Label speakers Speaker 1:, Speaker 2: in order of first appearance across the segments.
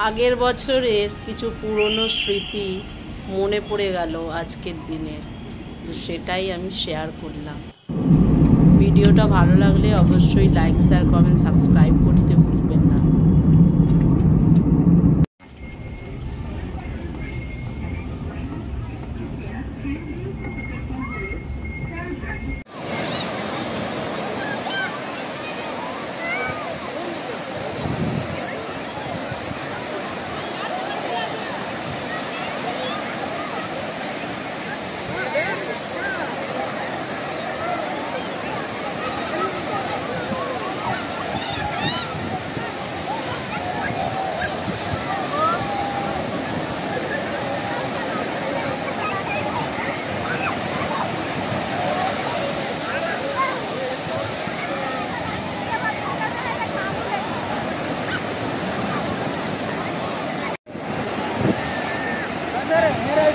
Speaker 1: আগের বছরের কিছু পুরনো স্মৃতি মনে পড়ে গেল আজকের দিনে। তো সেটাই আমি শেয়ার করলাম। ভিডিওটা ভালো লাগলে অবশ্যই লাইক শেয়ার কমেন্ট সাবস্ক্রাইব করতে ভুলবেন না।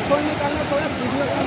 Speaker 2: छोड़ निकालना थोड़ा वीडियो का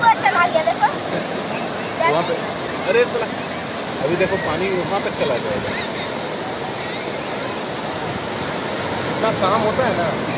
Speaker 3: चला गया देखो।
Speaker 4: वहाँ पे अरे चला अभी देखो पानी वहाँ तक चला जाएगा। इतना शाम होता है ना।